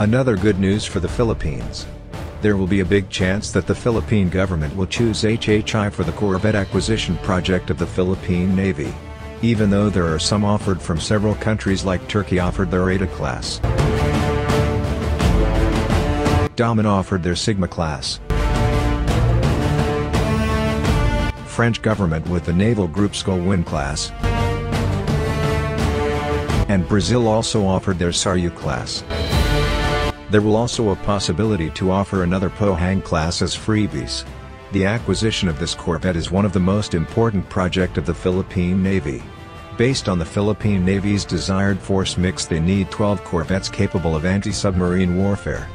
Another good news for the Philippines. There will be a big chance that the Philippine government will choose HHI for the Corvette acquisition project of the Philippine Navy. Even though there are some offered from several countries like Turkey offered their Ada class. Damen offered their Sigma class. French government with the naval group Gowind class. And Brazil also offered their Saryu class. There will also a possibility to offer another Pohang class as freebies. The acquisition of this corvette is one of the most important project of the Philippine Navy. Based on the Philippine Navy's desired force mix they need 12 corvettes capable of anti-submarine warfare.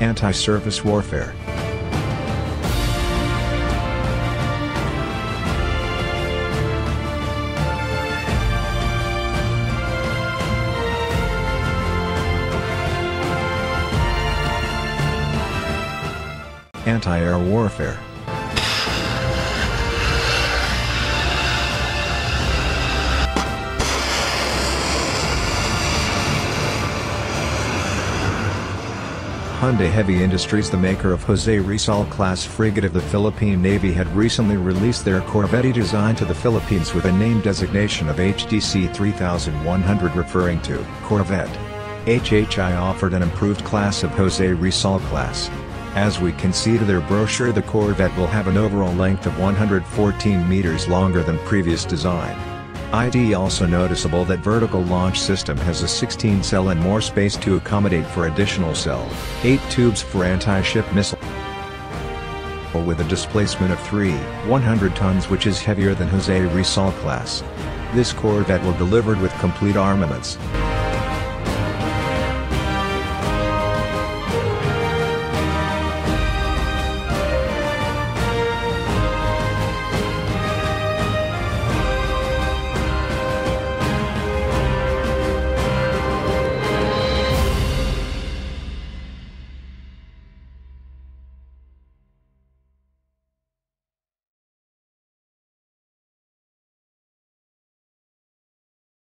Anti-surface warfare. Anti-air warfare. Hyundai Heavy Industries the maker of Jose Rizal class frigate of the Philippine Navy had recently released their Corvette design to the Philippines with a name designation of HDC 3100 referring to Corvette. HHI offered an improved class of Jose Rizal class. As we can see to their brochure the Corvette will have an overall length of 114 meters longer than previous design. ID also noticeable that vertical launch system has a 16 cell and more space to accommodate for additional cell, 8 tubes for anti-ship missile Or with a displacement of 3, 100 tons which is heavier than Jose Rizal class. This corvette will delivered with complete armaments.